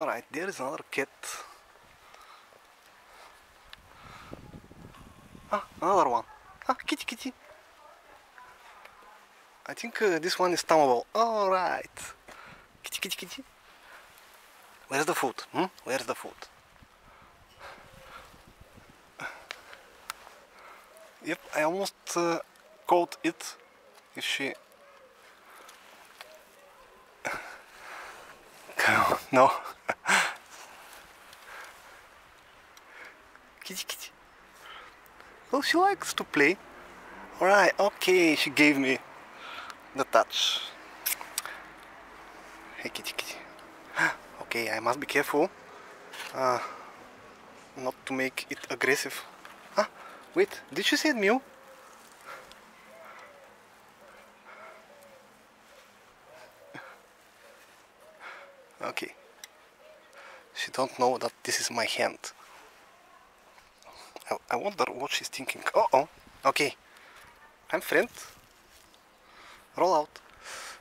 Alright, there is another cat. Ah, another one. Ah, kitty kitty. I think uh, this one is tameable. Alright. Kitty kitty kitty. Where's the food? Hmm? Where's the food? Yep, I almost uh, caught it. If she... no. Well, she likes to play. Alright, okay, she gave me the touch. Hey kitty kitty. Okay, I must be careful. Uh, not to make it aggressive. Ah, wait, did she say mew? Okay. She don't know that this is my hand. I, wonder what she's thinking. Uh oh. Okay. I'm friend. Roll out.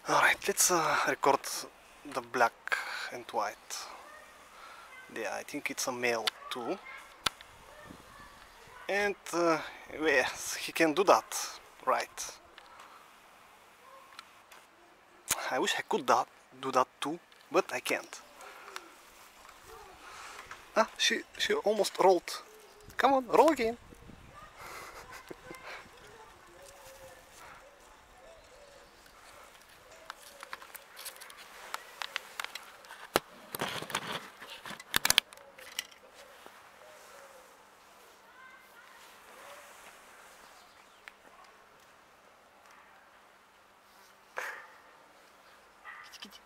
Alright, let's uh, record the black and white. Yeah, I think it's a male too. And uh, yes, he can do that. Right. I wish I could that, do that too, but I can't. Ah, she, she almost rolled. Come on, roll again. Kitty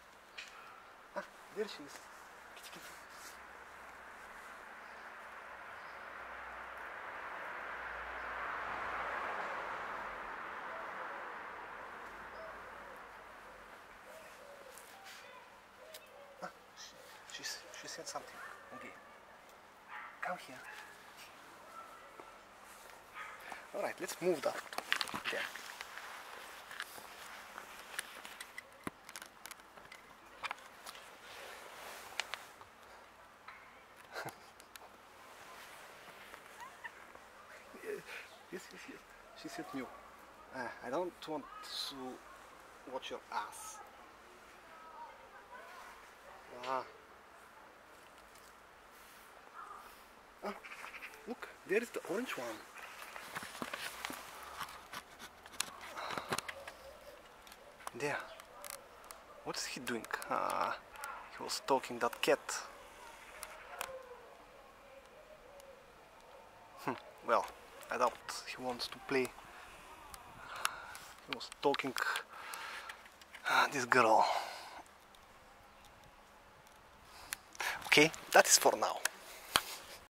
said something. Okay. Come here. Alright, let's move that. There. Yes, yes, yes. She said no. Uh, I don't want to watch your ass. Ah, look, there is the orange one. There. What is he doing? Ah, he was stalking that cat. Hmm, well, I doubt he wants to play. He was stalking uh, this girl. Okay, that is for now.